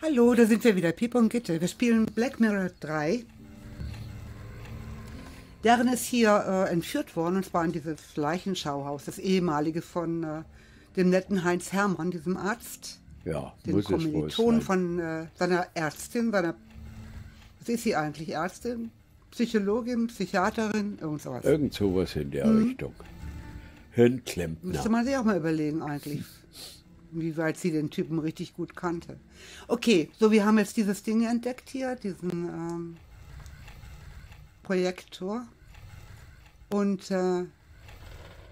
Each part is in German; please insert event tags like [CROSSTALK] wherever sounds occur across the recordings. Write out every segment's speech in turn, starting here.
Hallo, da sind wir wieder, Piep und Gitte. Wir spielen Black Mirror 3. Darren ist hier äh, entführt worden, und zwar in dieses Leichenschauhaus, das ehemalige von äh, dem netten Heinz Hermann, diesem Arzt. Ja, wohl Kommiliton von äh, seiner Ärztin, seiner, was ist sie eigentlich, Ärztin, Psychologin, Psychiaterin, irgend sowas. Irgend sowas in der Mhm. Richtung. Hirnklempner. Müsste man sich auch mal überlegen eigentlich, inwieweit sie den Typen richtig gut kannte. Okay, so wir haben jetzt dieses Ding entdeckt hier, diesen ähm, Projektor. Und, äh,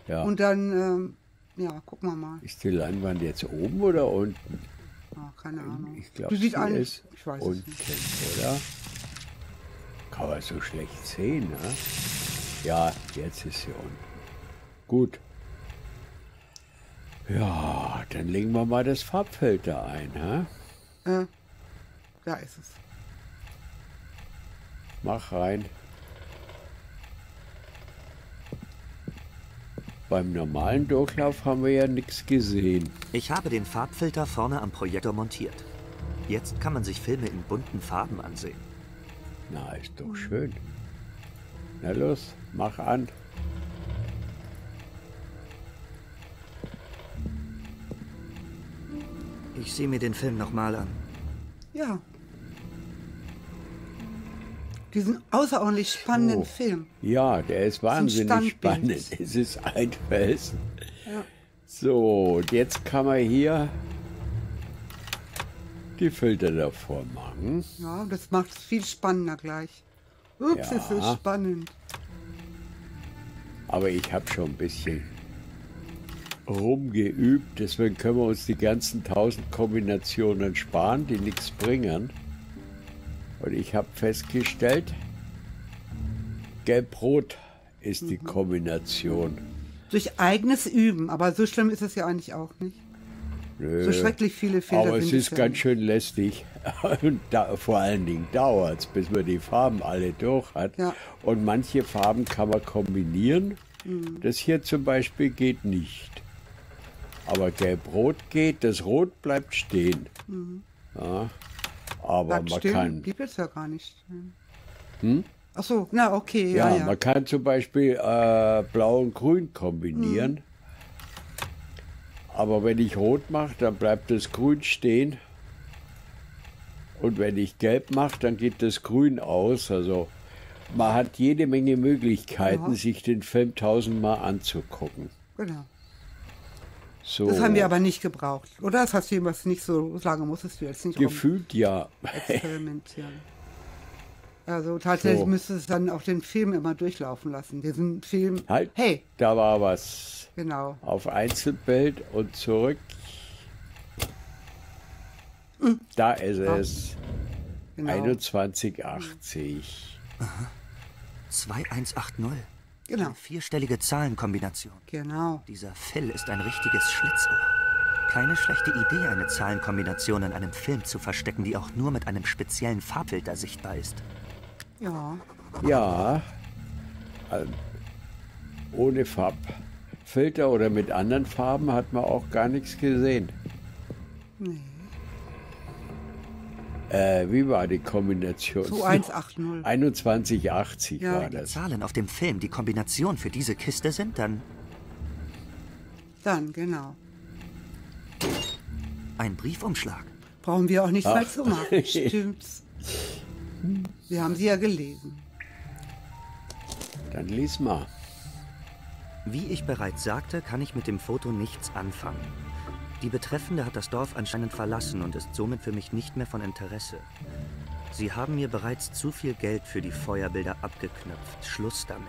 Ja. und dann, ähm, ja, gucken wir mal. ist die Leinwand jetzt oben oder unten? Ah, keine Ahnung. Ich glaube, Du sie siehst ein, ist ich weiß unten, nicht. oder? Kann man so schlecht sehen, ne? Ja, jetzt ist sie unten. Gut. Ja, dann legen wir mal das Farbfilter ein, hä? Äh, da ist es. Mach rein. Beim normalen Durchlauf haben wir ja nichts gesehen. Ich habe den Farbfilter vorne am Projektor montiert. Jetzt kann man sich Filme in bunten Farben ansehen. Na, ist doch schön. Na los, mach an. Ich sehe mir den Film nochmal an. Ja. Diesen außerordentlich spannenden Oh. Film. Ja, der ist wahnsinnig spannend. [LAUGHS] Es ist ein Felsen. Ja. So, und jetzt kann man hier die Filter davor machen. Ja, das macht es viel spannender gleich. Ups, Ja. ist so spannend. Aber ich habe schon ein bisschen rumgeübt. Deswegen können wir uns die ganzen tausend Kombinationen sparen, die nichts bringen. Und ich habe festgestellt, Gelb-Rot ist Mhm. die Kombination. Durch eigenes Üben, aber so schlimm ist es ja eigentlich auch nicht. Nö. So schrecklich viele Filter Aber es ist ganz schön lästig. [LAUGHS] Und da, vor allen Dingen dauert es, bis man die Farben alle durch hat. Ja. Und manche Farben kann man kombinieren. Mhm. Das hier zum Beispiel geht nicht. Aber Gelb-Rot geht, das Rot bleibt stehen. Ja. Aber Mhm. Bleibt man stehen, kann. blieb jetzt ja gar nicht. Hm? Ach so, na okay, Ja, ja, ja. man kann zum Beispiel äh, Blau und Grün kombinieren. Mhm. Aber wenn ich Rot mache, dann bleibt das Grün stehen. Und wenn ich Gelb mache, dann geht das Grün aus. Also man hat jede Menge Möglichkeiten, Ja. sich den Film tausendmal anzugucken. Genau. So Das haben wir aber nicht gebraucht. Oder? Das hast du jemals nicht so lange, musstest du jetzt nicht gefühlt ja. experimentieren. [LAUGHS] Also tatsächlich So. müsstest du dann auch den Film immer durchlaufen lassen. Diesen Film. Halt, Hey, da war was. genau. Auf Einzelbild und zurück. Hm. Da ist es. genau. 2180. 2180. Genau. Eine vierstellige Zahlenkombination. Genau. Dieser Phil ist ein richtiges Schlitzohr. Keine schlechte Idee, eine Zahlenkombination in einem Film zu verstecken, die auch nur mit einem speziellen Farbfilter sichtbar ist. Ja. Ja, ähm, ohne Farbfilter oder mit anderen Farben hat man auch gar nichts gesehen. Nee. Äh, wie war die Kombination? 2180. 2180 [LAUGHS] Ja, war Die das. Zahlen auf dem Film die Kombination für diese Kiste sind, dann Dann, genau. ein Briefumschlag. Brauchen wir auch nicht Ach. falsch zu machen. [LAUGHS] Stimmt's. Wir haben sie ja gelesen. Dann lies mal. Wie ich bereits sagte, kann ich mit dem Foto nichts anfangen. Die Betreffende hat das Dorf anscheinend verlassen und ist somit für mich nicht mehr von Interesse. Sie haben mir bereits zu viel Geld für die Feuerbilder abgeknöpft. Schluss damit.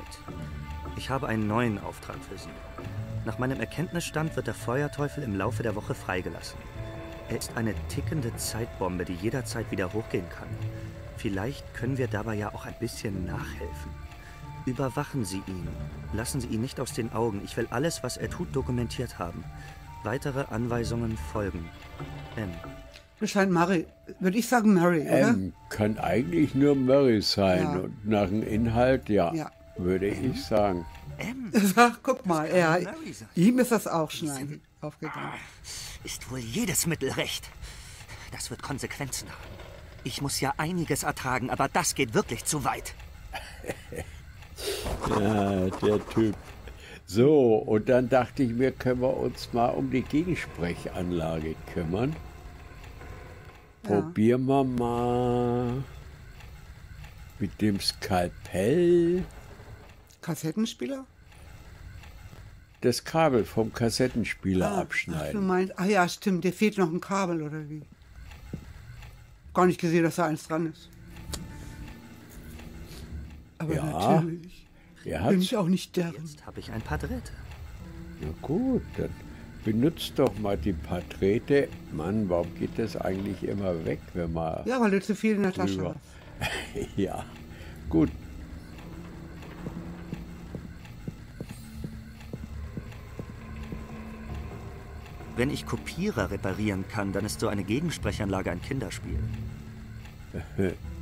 Ich habe einen neuen Auftrag für Sie. Nach meinem Erkenntnisstand wird der Feuerteufel im Laufe der Woche freigelassen. Er ist eine tickende Zeitbombe, die jederzeit wieder hochgehen kann. Vielleicht können wir dabei ja auch ein bisschen nachhelfen. Überwachen Sie ihn. Lassen Sie ihn nicht aus den Augen. Ich will alles, was er tut, dokumentiert haben. Weitere Anweisungen folgen. M. Das scheint Mary, würde ich sagen Mary, oder? M kann eigentlich nur Murray sein. Ja. Und nach dem Inhalt, ja, Ja. würde ich sagen. M. [LAUGHS] Ach, guck mal, er, ihm ist das auch schon ein- aufgegangen. Ist wohl jedes Mittel recht. Das wird Konsequenzen haben. Ich muss ja einiges ertragen, aber das geht wirklich zu weit. [LAUGHS] Ja, der Typ. So, und dann dachte ich mir, können wir uns mal um die Gegensprechanlage kümmern. Ja. Probieren wir mal mit dem Skalpell Kassettenspieler? das Kabel vom Kassettenspieler Ah, Ach, du abschneiden. meinst, ah ja, stimmt, dir fehlt noch ein Kabel oder wie? Gar nicht gesehen, dass da eins dran ist. Aber Ja, natürlich. Er Bin hat's. ich auch nicht deren. Jetzt habe ich ein paar Drähte. Na gut, dann benutzt doch mal die paar Drähte. Mann, warum geht das eigentlich immer weg, wenn man Ja, weil du zu viel in der Tasche hast. [LAUGHS] ja, gut. Wenn ich Kopierer reparieren kann, dann ist so eine Gegensprechanlage ein Kinderspiel. [LAUGHS]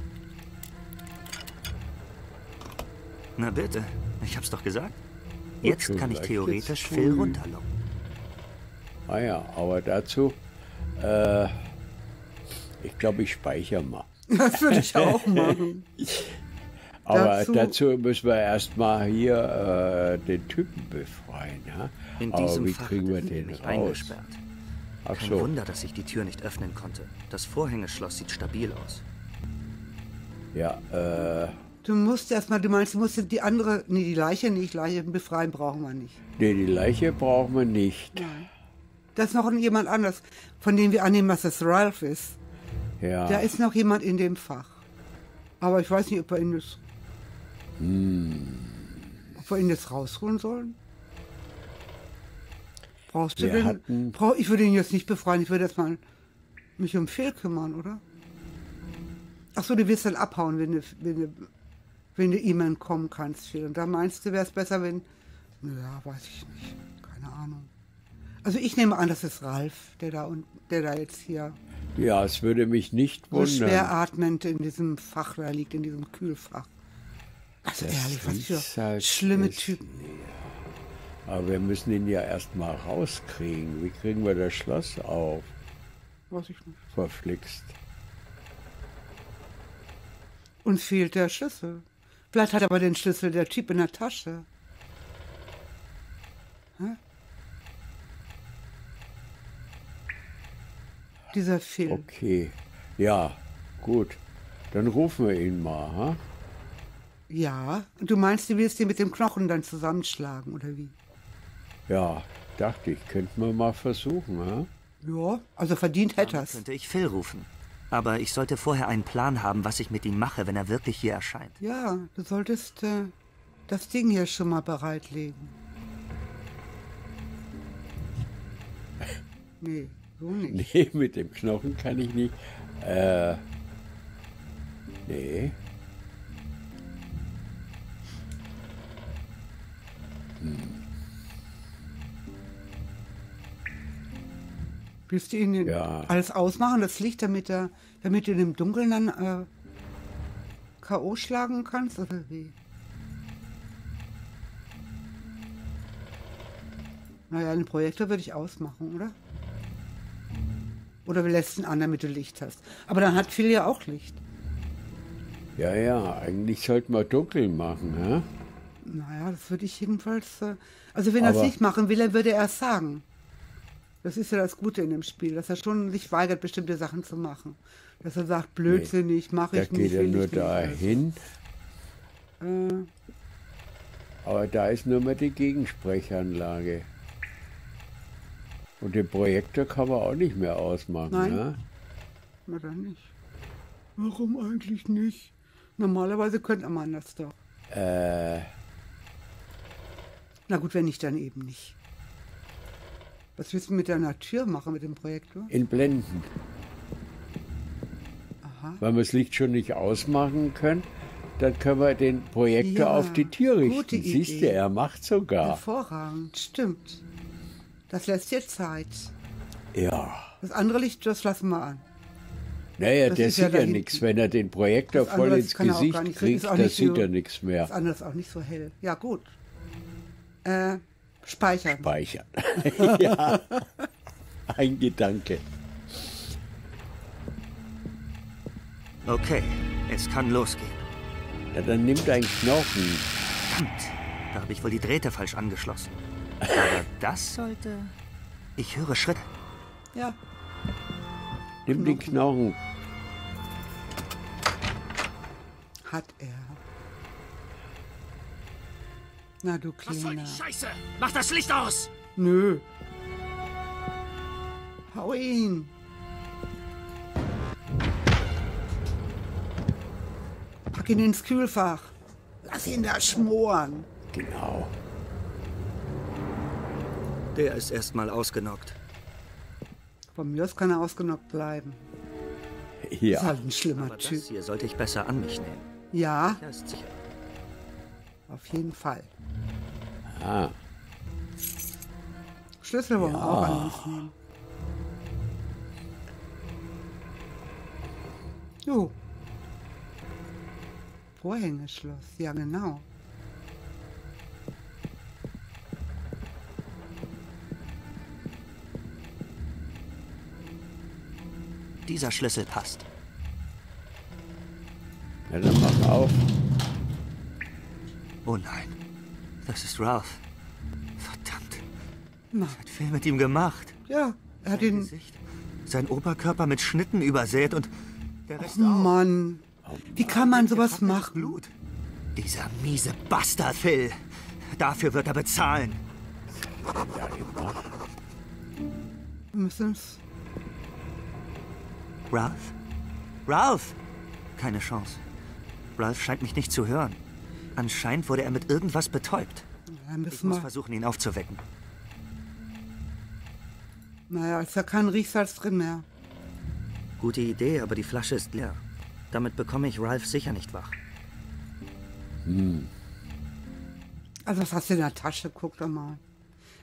Na bitte, ich hab's doch gesagt. Jetzt kann ich theoretisch Phil runterlocken. Ah ja, aber dazu, äh, ich glaube, ich speichere mal. [LAUGHS] Das würde ich auch machen. [LAUGHS] Aber Dazu- dazu, müssen wir erstmal hier äh, den Typen befreien. Ja? In Aber diesem wie Fach kriegen wir den ich mich raus? eingesperrt. Ach Kein so, Wunder, dass ich die Tür nicht öffnen konnte. Das Vorhängeschloss sieht stabil aus. ja, äh, Du musst erstmal, du meinst, du musst die andere, nee, die Leiche nicht, Leiche befreien brauchen wir nicht. nee, die Leiche brauchen wir nicht. Da ist noch jemand anders, von dem wir annehmen, dass das Ralph ist. Ja, Da ist noch jemand in dem Fach. Aber ich weiß nicht, ob wir ihn das, Hm. ob wir ihn das rausholen sollen. Brauchst du Wir den? hatten- Brauch, ich würde ihn jetzt nicht befreien, ich würde erstmal mich um Phil kümmern, oder? Ach so, du wirst dann abhauen, wenn du, wenn du, wenn du ihm entkommen kannst. Und da meinst du, wäre es besser, wenn. Naja, weiß ich nicht. Keine Ahnung. Also ich nehme an, das ist Ralf, der da und der da jetzt hier ja, es würde mich nicht so schwer wundern. atmend in diesem Fach da liegt, in diesem Kühlfach. Also Das ehrlich, was ist für halt schlimme Typen. Aber wir müssen ihn ja erstmal rauskriegen. Wie kriegen wir das Schloss auf? Weiß ich nicht. Verflixt. Und fehlt der Schlüssel. Vielleicht hat aber den Schlüssel der Typ in der Tasche. Hä? Dieser Phil. Okay, ja, gut. Dann rufen wir ihn mal, ha? Ja, und du meinst, du willst ihn mit dem Knochen dann zusammenschlagen, oder wie? Ja, dachte ich, könnten wir mal versuchen, ha? Ja, also verdient hätte Dann er's. könnte ich Phil rufen. Aber ich sollte vorher einen Plan haben, was ich mit ihm mache, wenn er wirklich hier erscheint. Ja, du solltest äh, das Ding hier schon mal bereitlegen. [LAUGHS] Nee, so nicht. Nee, mit dem Knochen kann ich nicht. Äh, nee. Willst du ihn in- Ja. alles ausmachen, das Licht, damit, er, damit du ihn im Dunkeln dann äh, K.O. schlagen kannst? Oder wie? Naja, den Projektor würde ich ausmachen, oder? Oder wir lässt ihn an, damit du Licht hast. Aber dann hat Phil ja auch Licht. Ja, ja, eigentlich sollten wir dunkel machen, ha? Naja, das würde ich jedenfalls. Äh, also, wenn er es nicht machen will, dann würde er es sagen. Das ist ja das Gute in dem Spiel, dass er schon sich weigert, bestimmte Sachen zu machen. Dass er sagt, blödsinnig, mache Da ich nicht. geht er nur dahin. Äh, Aber da ist nur mal die Gegensprechanlage. Und den Projektor kann man auch nicht mehr ausmachen, Nein. ne? na dann nicht. Warum eigentlich nicht? Normalerweise könnte man das doch. Äh, Na gut, wenn nicht, dann eben nicht. Was willst du mit deiner Tür machen, mit dem Projektor? in Blenden. Aha. Weil wir das Licht schon nicht ausmachen können, dann können wir den Projektor Ja, auf die Tür richten. Siehst du, er macht sogar. Hervorragend, stimmt. Das lässt dir Zeit. Ja. Das andere Licht, das lassen wir an. Naja, Das der ja sieht ja hinten. nichts. Wenn er den Projektor Das voll ins Gesicht kriegt, ist auch da nicht sieht so- er nichts Das mehr. andere ist auch nicht so hell. Ja, gut. Äh, speichern. Speichern. [LAUGHS] ja. Ein Gedanke. Okay, es kann losgehen. Ja, dann nimm deinen Knochen. Verdammt, da habe ich wohl die Drähte falsch angeschlossen. Aber das sollte... Ich höre Schritte. Ja. Nimm den Knochen. Hat er. Na du Was soll Kleiner. die Scheiße? Mach das Licht aus! Nö. Hau ihn. Pack ihn ins Kühlfach. Lass ihn da schmoren. Genau. Der ist erstmal ausgenockt. Von mir aus kann er ausgenockt bleiben. Ist Ja. halt ein schlimmer Aber Typ. das hier sollte ich besser an mich nehmen. Ja, Ja, ist sicher. Auf jeden Fall. Ah, Schlüssel wollen wir auch an uns nehmen. Jo. Vorhängeschloss, ja genau. Dieser Schlüssel passt. na dann mach auf. Oh nein, das ist Ralph. Verdammt, Na, hat viel mit ihm gemacht. ja, er hat. Gesicht, sein Oberkörper mit Schnitten übersät und der Rest Oh. Mann, wie kann man sowas machen? Blut. Dieser miese Bastard Phil. Dafür wird er bezahlen. Wir müssen es... Ralph? Ralph! Keine Chance. Ralph scheint mich nicht zu hören. Anscheinend wurde er mit irgendwas betäubt. Dann Ich müssen muss wir... versuchen, ihn aufzuwecken. Naja, ist ja kein Riechsalz drin mehr. Gute Idee, aber die Flasche ist leer. Damit bekomme ich Ralph sicher nicht wach. Also was hast du in der Tasche? Guck doch mal.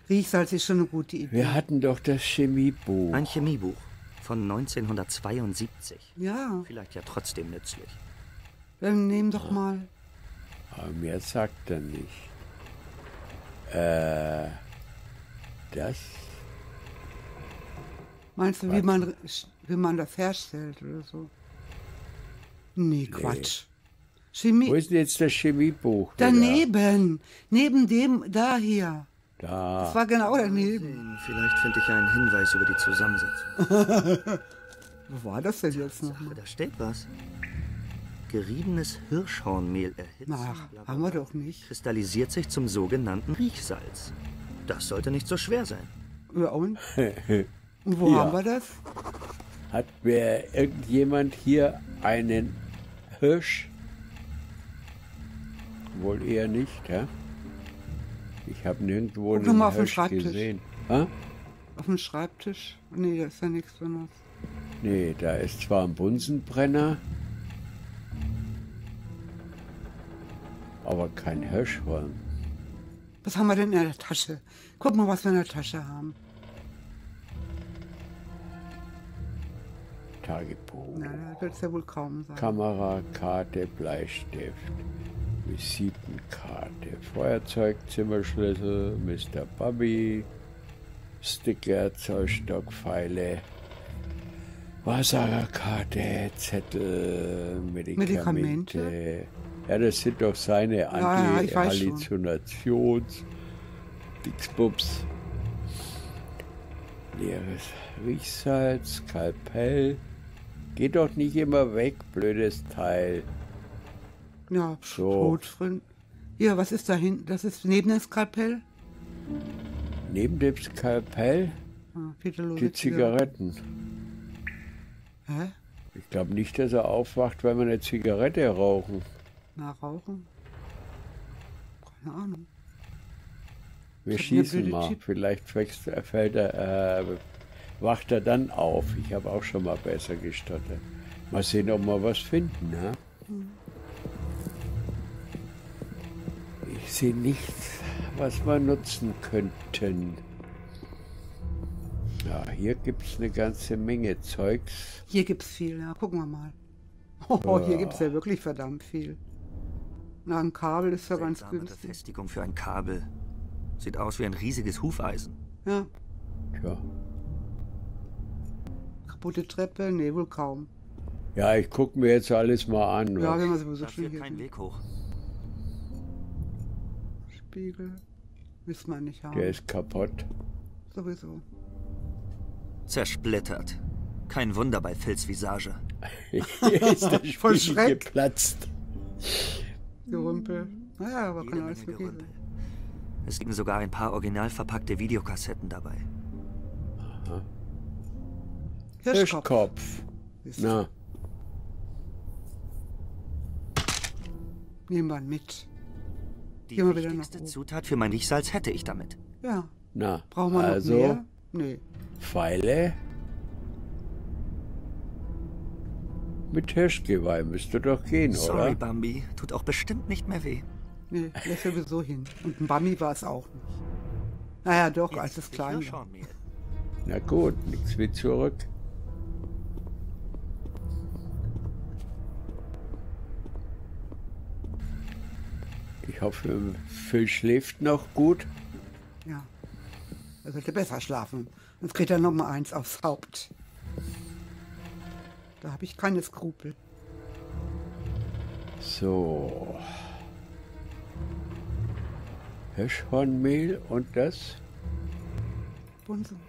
Riechsalz ist schon eine gute Idee. Wir hatten doch das Chemiebuch. Ein Chemiebuch von 1972. Ja, Vielleicht ja trotzdem nützlich. dann nehm doch mal... Aber mehr sagt er nicht. Äh, das? Meinst du, wie man, wie man das herstellt oder so? Nee, Quatsch. Chemie. Wo ist denn jetzt das Chemiebuch? Daneben. Neben dem, da hier. Das Da. war genau daneben. Vielleicht finde ich einen Hinweis über die Zusammensetzung. [LAUGHS] Wo war das denn jetzt noch? Da steht was. Geriebenes Hirschhornmehl erhitzt. Ach, haben wir doch nicht. kristallisiert sich zum sogenannten Riechsalz. Das sollte nicht so schwer sein. Ja, und? [LAUGHS] Und wo Ja. haben wir das? Hat mir irgendjemand hier einen Hirsch? Wohl eher nicht, ja? Ich habe nirgendwo Guck einen mal auf den Hirsch Schreibtisch. gesehen. Ha? Auf dem Schreibtisch? Nee, da ist ja nichts drin. Nee, da ist zwar ein Bunsenbrenner, aber kein Hirschhorn. Was haben wir denn in der Tasche? Guck mal, was wir in der Tasche haben. Tagebuch. Na, da wird es ja wohl kaum sein. Kamera, Karte, Bleistift, Visitenkarte, Feuerzeug, Zimmerschlüssel, Mr. Bobby, Sticker, Zollstock, Pfeile, Wahrsagerkarte, Zettel, Medikamente. Medikamente? Ja, das sind doch seine ja. Anti-Halluzinations, Dixbubs, leeres Riechsalz, Skalpell. Geh doch nicht immer weg, blödes Teil. Ja, So. Brot drin. Hier, was ist da hinten? Das ist neben dem Skalpell? Neben dem Skalpell Ah, die Zigaretten. Hä? Ich glaube nicht, dass er aufwacht, wenn wir eine Zigarette rauchen. Na, rauchen? Keine Ahnung. Wir schießen mal. Tipp. Vielleicht wächst, fällt er, äh, wacht er dann auf. Ich habe auch schon mal besser gestottert. Mal sehen, ob wir was finden. Ne? Ich sehe nichts, was wir nutzen könnten. Ja, hier gibt es eine ganze Menge Zeugs. Hier gibt's viel, ja. Gucken wir mal. [LAUGHS] Oh, hier gibt's ja wirklich verdammt viel. Na, ein Kabel ist ja ganz günstig. Befestigung für ein Kabel. Sieht aus wie ein riesiges Hufeisen. Ja, Tja, kaputte Treppe? Nee, wohl kaum. Ja, ich gucke mir jetzt alles mal an. Ja, wenn wir sowieso schon hier kein sind. Weg hoch. Spiegel. Müssen wir nicht haben. Der ist kaputt. Sowieso. Zersplittert. Kein Wunder bei Phils Visage. Hier [LAUGHS] ist der Voll Schreck. geplatzt. Gerümpel. Naja, aber Jede kann alles Menge Gerümpel. sein. Es liegen sogar ein paar original verpackte Videokassetten dabei. Hirschkopf. Hirschkopf. Du. Na, Nehmen wir ihn mit. Die Gehen wir wieder nach wichtigste. Zutat für mein Riechsalz hätte ich damit. Ja. na. Brauchen wir noch also, mehr? Nee. Pfeile. Mit Hirschgeweih müsste doch gehen, Sorry, oder? Bambi. Tut auch bestimmt nicht mehr weh. Nee, lässt sowieso hin. Und ein Bammi war es auch nicht. Naja, doch, als es Jetzt klein war. Na gut, nichts wie zurück. Ich hoffe, Phil schläft noch gut. Ja. Er sollte besser schlafen. Sonst kriegt er noch mal eins aufs Haupt. Da habe ich keine Skrupel. So. Hirschhornmehl und das? Bunsenbrenner.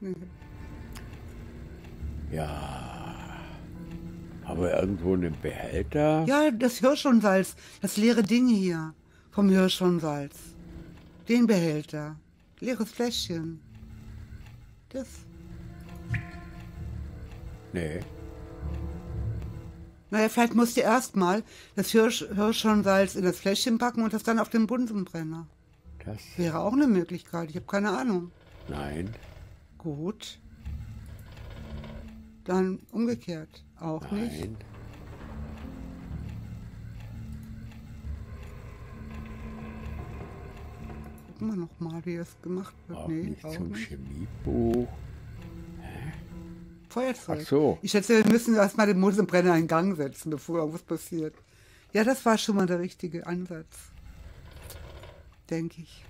Nee. Ja. Aber irgendwo einen Behälter? Ja, das Hirschhornsalz. Das leere Ding hier. Vom Hirschhornsalz. Den Behälter. Leeres Fläschchen. Das. Nee. Naja, vielleicht musst du erstmal das Hirsch, Hirschhornsalz in das Fläschchen packen und das dann auf den Bunsenbrenner. Das? Wäre auch eine Möglichkeit. Ich habe keine Ahnung. Nein. Gut. Dann umgekehrt. Auch nicht. Gucken wir noch mal, wie es gemacht wird. Auch nee, nicht auch zum nicht. Chemiebuch. Feuerzeug. Ach so. Ich schätze, wir müssen erstmal den Bunsenbrenner in Gang setzen, bevor irgendwas passiert. Ja, das war schon mal der richtige Ansatz. Denke ich.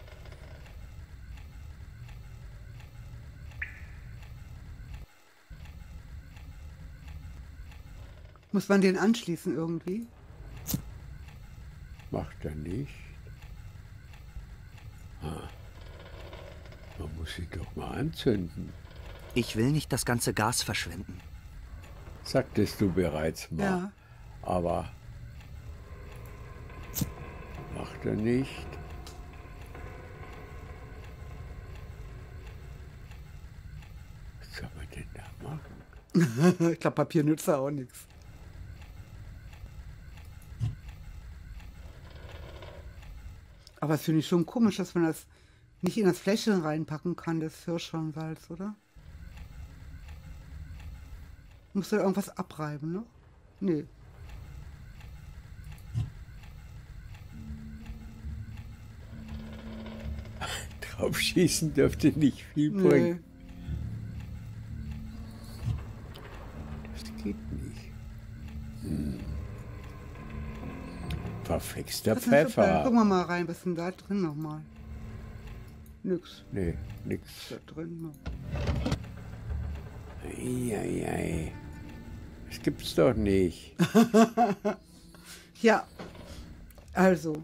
Muss man den anschließen irgendwie? Macht er nicht. Ah. Man muss sie doch mal anzünden. Ich will nicht das ganze Gas verschwenden. Sagtest du bereits mal. Ja. Aber macht er nicht. Was soll man denn da machen? [LAUGHS] ich glaube, Papier nützt auch nichts. Aber das finde ich schon komisch, dass man das nicht in das Fläschchen reinpacken kann, das Hirschhornsalz, oder? Musst du da irgendwas abreiben, ne? Nee. Draufschießen dürfte nicht viel Nee. bringen. Das geht nicht. Hm. Verflixter Was ist denn so klein? Pfeffer. Gucken wir mal rein, was ist denn da drin nochmal? Nix. Nee, nix. Da drin. ne? Eieiei. Das gibt's doch nicht. [LAUGHS] Ja, also.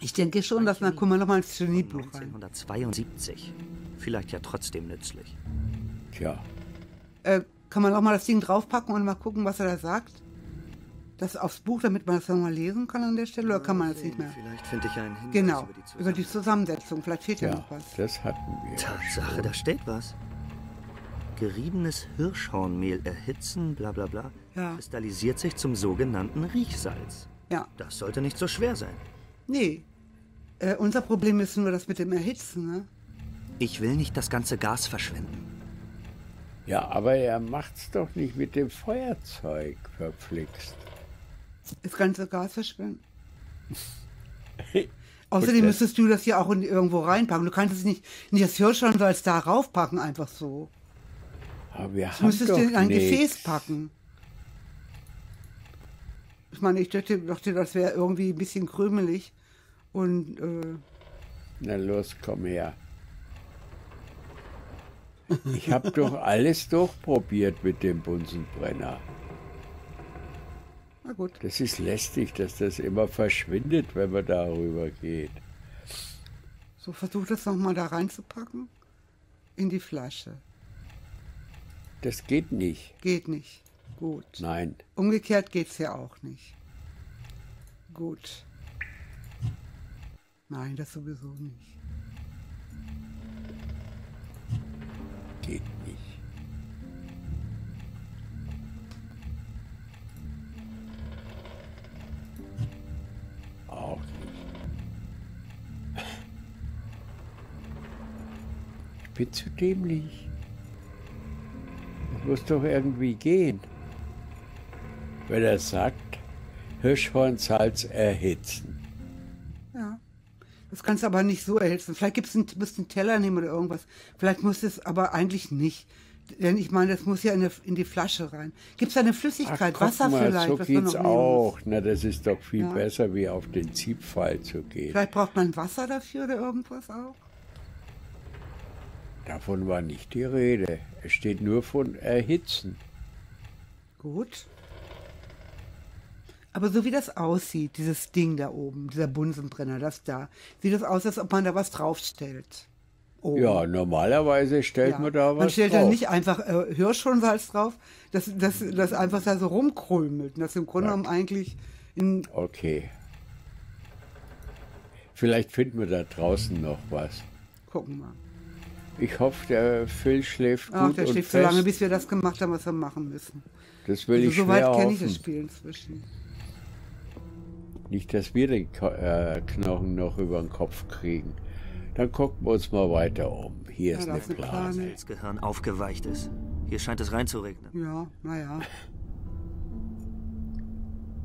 Ich denke schon, dass man, gucken wir nochmal ins Geniebuch rein. 1972. Vielleicht ja trotzdem nützlich. Tja, Äh, kann man auch mal das Ding draufpacken und mal gucken, was er da sagt? Das aufs Buch, damit man das nochmal lesen kann an der Stelle, oder kann man das nicht mehr? Vielleicht finde ich einen Hinweis Genau, über die über die Zusammensetzung. Vielleicht fehlt ja, ja, noch was. das hatten wir. Tatsache, da steht was. Geriebenes Hirschhornmehl erhitzen, bla bla bla, Ja. kristallisiert sich zum sogenannten Riechsalz. Ja, Das sollte nicht so schwer sein. nee. Äh, unser Problem ist nur das mit dem Erhitzen, ne? Ich will nicht das ganze Gas verschwenden. Ja, aber er macht's doch nicht mit dem Feuerzeug verflixt. Das ganze Gas verschwenden. [LAUGHS] Außerdem müsstest du das ja auch in, irgendwo reinpacken. Du kannst es nicht, nicht das Hirschhornsalz da raufpacken, einfach so. Aber wir Du haben müsstest doch du in ein nichts. Gefäß packen. Ich meine, ich dachte, dachte das wäre irgendwie ein bisschen krümelig. Und äh, Na los, komm her. Ich habe doch [LAUGHS] alles durchprobiert mit dem Bunsenbrenner. Na gut. Das ist lästig, dass das immer verschwindet, wenn man darüber geht. So, versuch das nochmal da reinzupacken. In die Flasche. Das geht nicht. Geht nicht. Gut. Nein. Umgekehrt geht's ja auch nicht. Gut. Nein, das sowieso nicht. Geht bin zu dämlich. Das muss doch irgendwie gehen. Wenn er sagt, Hirschhornsalz erhitzen. Ja. Das kannst du aber nicht so erhitzen. Vielleicht gibt's einen, musst du einen Teller nehmen oder irgendwas. Vielleicht muss es aber eigentlich nicht. Denn ich meine, das muss ja in, eine, in die Flasche rein. Gibt es da eine Flüssigkeit, guck Wasser mal, vielleicht? so was geht's muss? auch. Na, das ist doch viel Ja. besser, wie auf den Ziehpfeil zu gehen. Vielleicht braucht man Wasser dafür oder irgendwas auch? Davon war nicht die Rede. Es steht nur von erhitzen. Gut. Aber so wie das aussieht, dieses Ding da oben, dieser Bunsenbrenner, das da, sieht das aus, als ob man da was draufstellt. Oben. Ja, normalerweise stellt Ja. man da was Man stellt drauf. da nicht einfach äh, Hirschhornsalz drauf, das, das, das einfach da so rumkrümelt. Und das im Grunde genommen eigentlich in, Okay. Vielleicht finden wir da draußen noch was. gucken wir mal. Ich hoffe, der Phil schläft Ach, gut der und steht so lange, bis wir das gemacht haben, was wir machen müssen. das will ich also, Soweit schwer kenne ich das. Spiel inzwischen. Nicht, dass wir den äh, Knochen noch über den Kopf kriegen. Dann gucken wir uns mal weiter um. Hier Ja, ist eine Plane. Plane. Das Gehirn aufgeweicht ist. Hier scheint es reinzuregnen. Ja, naja.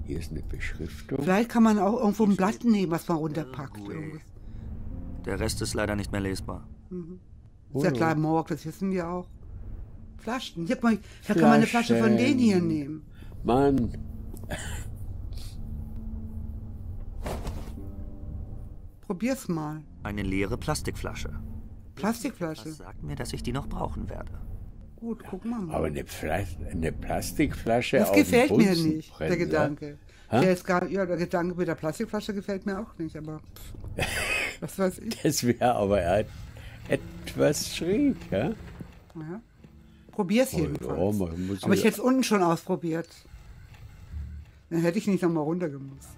Hier ist eine Beschriftung. Vielleicht kann man auch irgendwo ein Blatt nehmen, was man runterpackt. Der Rest ist leider nicht mehr lesbar. Ist ja Oh. klar, Morg, das wissen wir auch. Flaschen. Hier, mal, da kann man eine Flasche von denen hier nehmen. Mann, Probier's mal. Eine leere Plastikflasche. Plastikflasche. Das sagt mir, dass ich die noch brauchen werde. Gut, guck mal. mal. aber eine, Fla eine Plastikflasche Das auf gefällt dem mir nicht, der? Gedanke. Der, ist gar, ja, der Gedanke mit der Plastikflasche gefällt mir auch nicht, aber pff, [LAUGHS] was weiß ich. Das wäre aber et- etwas schräg, ja? Ja. Probier's Oh, jedenfalls. ja, man aber ich hätte es unten schon ausprobiert. Dann hätte ich nicht nochmal runtergemusst.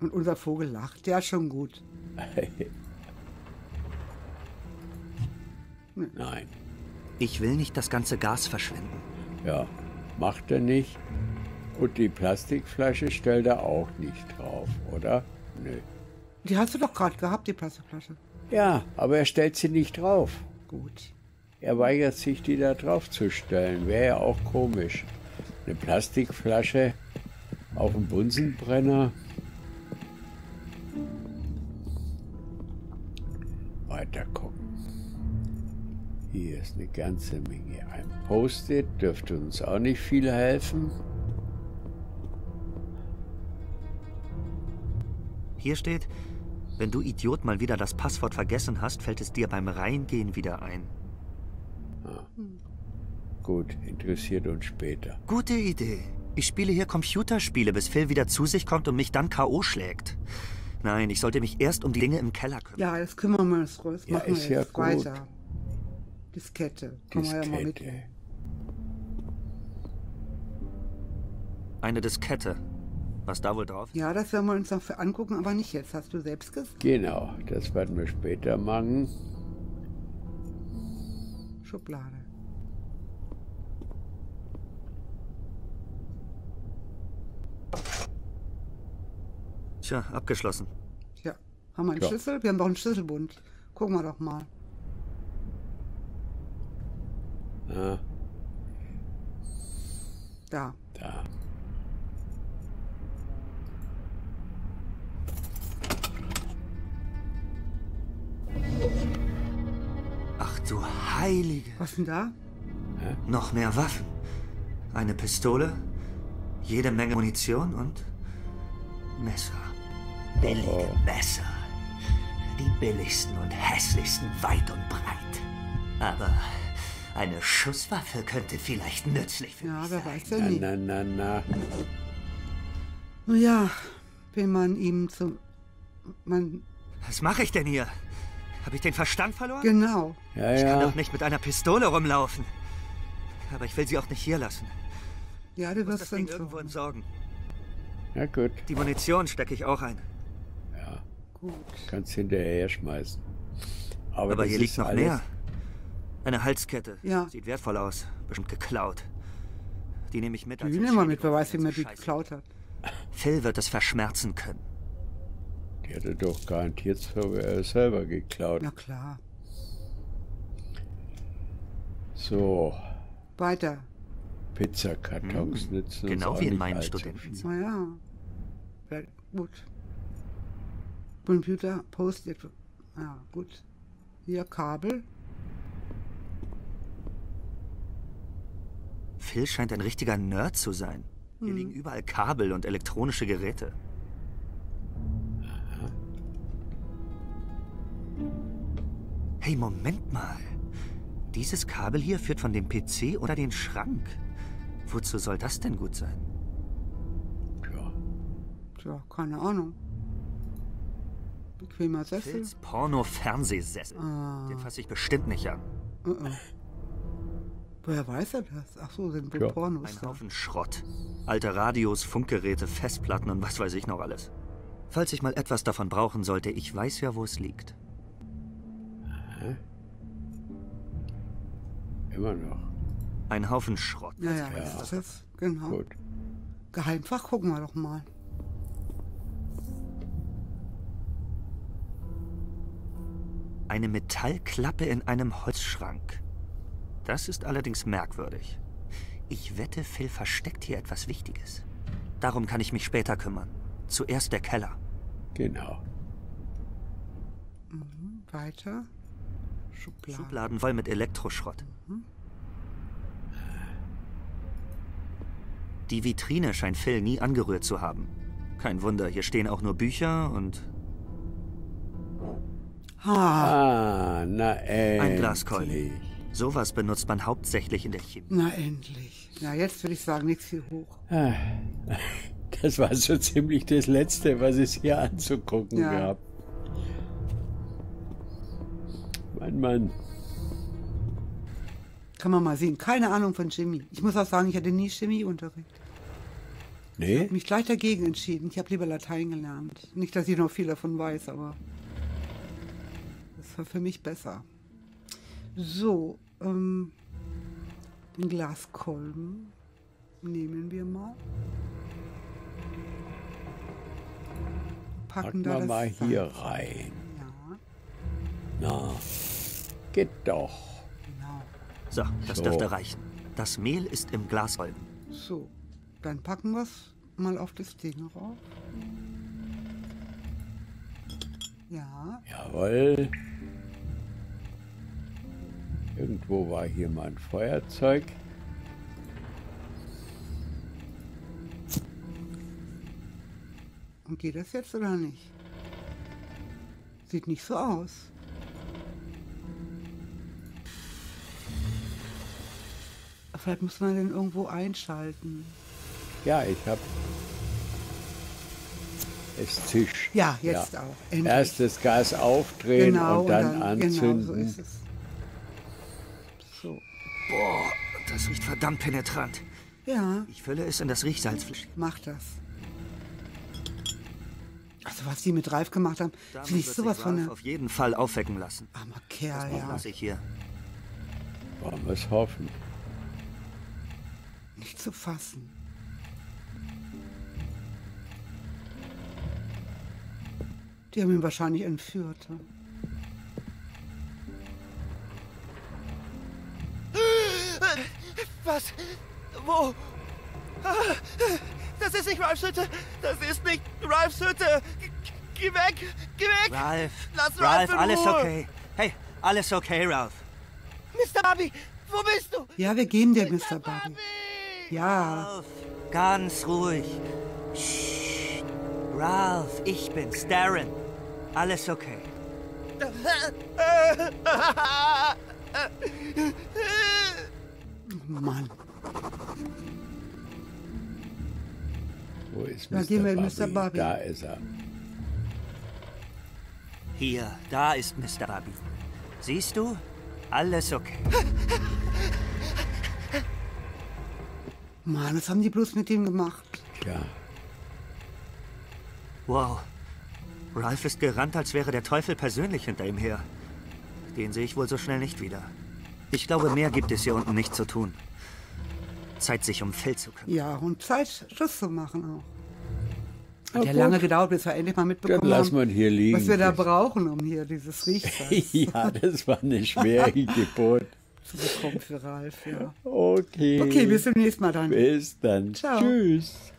Und unser Vogel lacht. Der ist schon gut. [LAUGHS] Nein, Ich will nicht das ganze Gas verschwenden. ja, macht er nicht. Und die Plastikflasche stellt er auch nicht drauf, oder? Nö. Die hast du doch gerade gehabt, die Plastikflasche. Ja, aber er stellt sie nicht drauf. Gut. Er weigert sich, die da drauf zu stellen. Wäre ja auch komisch. Eine Plastikflasche auf dem Bunsenbrenner. Weiter gucken. Hier ist eine ganze Menge. Ein Post-it dürfte uns auch nicht viel helfen. Hier steht, wenn du Idiot mal wieder das Passwort vergessen hast, fällt es dir beim Reingehen wieder ein. Gut, interessiert uns später. Gute Idee. Ich spiele hier Computerspiele, bis Phil wieder zu sich kommt und mich dann K.O. schlägt. Nein, ich sollte mich erst um die Dinge im Keller kümmern. Ja, jetzt kümmern wir uns das Ja, machen ist wir ja jetzt gut. weiter. Diskette. Kann man ja mal Diskette. mitnehmen. Eine Diskette. Was da wohl drauf? Ja, das werden wir uns noch für angucken, aber nicht jetzt. Hast du selbst gesagt? Genau, das werden wir später machen. Schublade. Tja, abgeschlossen. Ja. Haben wir einen Ja. Schlüssel? Wir haben doch einen Schlüsselbund. Gucken wir doch mal. Ja, Da. Heilige. Was denn da? Noch mehr Waffen. Eine Pistole, jede Menge Munition und Messer. Billige Messer. Die billigsten und hässlichsten weit und breit. Aber eine Schusswaffe könnte vielleicht nützlich für Ja, mich wer sein. weiß ja Na, nie. na, na, na. Nun ja, wenn man ihm zum. Man. Was mache ich denn hier? Habe ich den Verstand verloren? Genau. Ja, Ich kann ja. doch nicht mit einer Pistole rumlaufen. Aber ich will sie auch nicht hier lassen. Ja, du wirst das dann Ding irgendwo so. entsorgen. Ja, gut. Die Munition stecke ich auch ein. Ja, Gut. kannst hinterher schmeißen. Aber, Aber hier liegt noch alles, mehr. Eine Halskette. Ja. Sieht wertvoll aus. Bestimmt geklaut. Die nehme ich mit. Die als nehmen wir mit, wer weiß, wie man die geklaut hat. Phil wird es verschmerzen können. Die hat er doch garantiert selber geklaut. Na klar. So, Weiter. Pizzakartons nützen uns Genau auch wie in meinen Studenten. Naja. Ja, gut. Computer, Post-it. Ja, gut. Hier Kabel. Phil scheint ein richtiger Nerd zu sein. Hier liegen überall Kabel und elektronische Geräte. Hey, Moment mal. Dieses Kabel hier führt von dem PC oder den Schrank. Wozu soll das denn gut sein? Tja, Tja, keine Ahnung. Bequemer Sessel. Phils Porno-Fernsehsessel. Den fasse ich bestimmt nicht an. Uh -uh. Woher weiß er das? Ach so, sind wohl Tja. Pornos Ein. Haufen Schrott. Alte Radios, Funkgeräte, Festplatten und was weiß ich noch alles. Falls ich mal etwas davon brauchen sollte, ich weiß ja, wo es liegt. Immer noch. Ein Haufen Schrott. Ja, ja, das ist das. Genau. Gut. Geheimfach gucken wir doch mal. Eine Metallklappe in einem Holzschrank. Das ist allerdings merkwürdig. Ich wette, Phil versteckt hier etwas Wichtiges. Darum kann ich mich später kümmern. Zuerst der Keller. Genau. Weiter. Schubladen. Schubladen voll mit Elektroschrott. Die Vitrine scheint Phil nie angerührt zu haben. Kein Wunder, hier stehen auch nur Bücher und Ha, Ah, na endlich. ein Glaskolben. Sowas benutzt man hauptsächlich in der Chemie. na endlich. Na, jetzt würde ich sagen, nichts hier hoch. [LAUGHS] Das war so ziemlich das Letzte, was es hier anzugucken Ja. gab. Mein Mann. Kann man mal sehen. Keine Ahnung von Chemie. Ich muss auch sagen, ich hatte nie Chemieunterricht. Nee? Mich gleich dagegen entschieden. Ich habe lieber Latein gelernt. Nicht, dass ich noch viel davon weiß, aber das war für mich besser. So, ähm, den Glaskolben nehmen wir mal. Packen Packen wir das mal hier Salz. rein. Na, geht doch. genau. So, das So. dürfte reichen. Das Mehl ist im Glaskolben. So, dann packen wir es mal auf das Ding rauf. Ja, Jawohl. Irgendwo war hier mal ein Feuerzeug. und geht das jetzt oder nicht? Sieht nicht so aus. Vielleicht muss man den irgendwo einschalten. Ja, ich habe es zischt. Ja, jetzt auch. Endlich. Erst das Gas aufdrehen Genau, und dann, Genau, so anzünden. ist es. So. Boah, das riecht verdammt penetrant. Ja, Ich fülle es in das Riechsalzfläschchen. mach das. Also was die mit Ralf gemacht haben, finde ich sowas von einer auf jeden Fall aufwecken lassen. armer Kerl, Das ja. ich hier. Wollen wir es hoffen. Nicht zu fassen. Die haben ihn wahrscheinlich entführt. ne? Was? Wo? Das ist nicht Ralphs Hütte. Das ist nicht Ralphs Hütte. G- Geh weg. Geh weg. Ralph, Lass Ralph Ralph, in alles Ruhe. okay. Hey, alles okay, Ralph. Mr. Bobby, wo bist du? Ja, wir geben dir Mr. Bobby. Ja, Ralph, ganz ruhig. Psst. Ralph, ich bin's, Darren. Alles okay. Mann. Wo ist Da Mr. gehen wir Bobby? Mr. Bobby. Da ist er. Hier, da ist Mr. Bobby. Siehst du? Alles okay. Mann, was haben die bloß mit ihm gemacht? Ja. Wow. Ralph ist gerannt, als wäre der Teufel persönlich hinter ihm her. Den sehe ich wohl so schnell nicht wieder. Ich glaube, mehr gibt es hier unten nicht zu tun. Zeit, sich um Phil zu kümmern. Ja, und Zeit, Schluss zu machen auch. Na Hat ja lange gedauert, bis wir endlich mal Dann mitbekommen lassen wir ihn hier liegen. was wir da brauchen, um hier dieses Riechsalz [LAUGHS] ja, das war eine schwere [LAUGHS] Geburt. Zu bekommen für Ralf. Ja. Okay. Okay, bis zum nächsten Mal dann. Bis dann. Ciao. Tschüss.